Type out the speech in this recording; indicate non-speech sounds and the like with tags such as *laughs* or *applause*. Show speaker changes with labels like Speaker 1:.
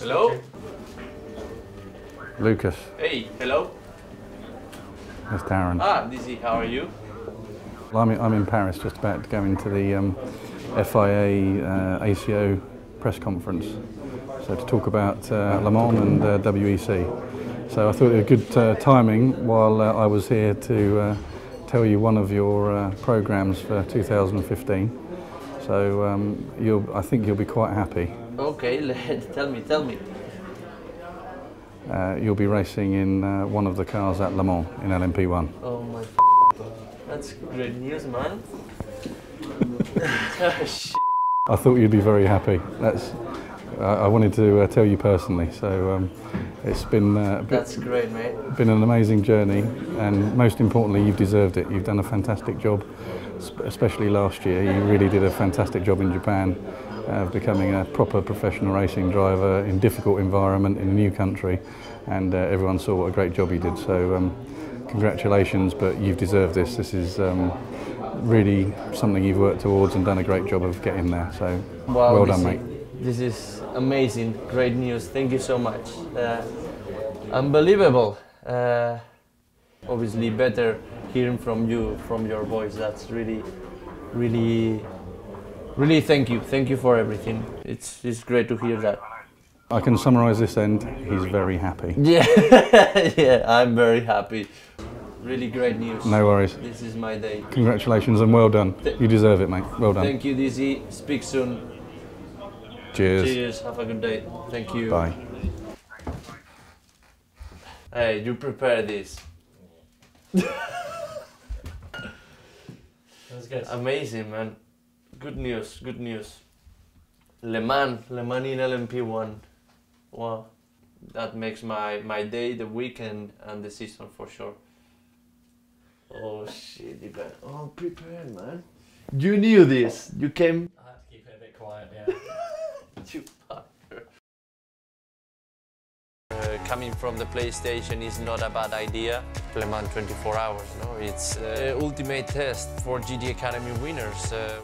Speaker 1: Hello?
Speaker 2: Lucas,
Speaker 1: Hey, hello?
Speaker 2: that's Darren.
Speaker 1: Ah, Dizzy, how are you?
Speaker 2: Well, I'm, I'm in Paris just about to go into the um, FIA uh, ACO press conference. So to talk about uh, Le Mans and uh, WEC. So I thought it was good uh, timing while uh, I was here to uh, tell you one of your uh, programs for 2015. So um, you'll, I think you'll be quite happy.
Speaker 1: Okay, *laughs* let, tell me, tell me.
Speaker 2: Uh, you'll be racing in uh, one of the cars at Le Mans in LMP1.
Speaker 1: Oh my That's great news, man. *laughs* Shit.
Speaker 2: I thought you'd be very happy. That's, I I wanted to uh, tell you personally. So um, it's been uh,
Speaker 1: That's great, mate.
Speaker 2: been an amazing journey, and most importantly, you've deserved it. You've done a fantastic job, especially last year. You really did a fantastic job in Japan, of becoming a proper professional racing driver in difficult environment in a new country, and uh, everyone saw what a great job he did. So. Um, Congratulations, but you've deserved this. This is um, really something you've worked towards and done a great job of getting there. So,
Speaker 1: Wow,
Speaker 2: well done, mate.
Speaker 1: This is amazing. Great news. Thank you so much. Uh, unbelievable. Uh, obviously, better hearing from you, from your voice. That's really, really, really thank you. Thank you for everything. It's, it's great to hear that.
Speaker 2: I can summarise this end. He's very happy. *laughs*
Speaker 1: Yeah, *laughs* yeah, I'm very happy. Really great news.
Speaker 2: No worries.
Speaker 1: This is my day.
Speaker 2: Congratulations and well done.
Speaker 1: Th-
Speaker 2: You deserve it, mate. Well done.
Speaker 1: Thank you, Dizzy. Speak soon.
Speaker 2: Cheers.
Speaker 1: Cheers. Have a good day. Thank you.
Speaker 2: Bye.
Speaker 1: Hey, you prepare this.
Speaker 3: That was good.
Speaker 1: Amazing, man. Good news. Good news. Le Mans, Le Mans in LMP1. Wow, that makes my my day, the weekend, and the season for sure. Oh shit, you got all prepared, man. You knew this. You came.
Speaker 3: I had to keep it a bit quiet, yeah. *laughs*
Speaker 1: You fucker. Uh, coming from the PlayStation is not a bad idea. Le Mans 24 hours, no? It's uh, ultimate test for GT Academy winners. Uh,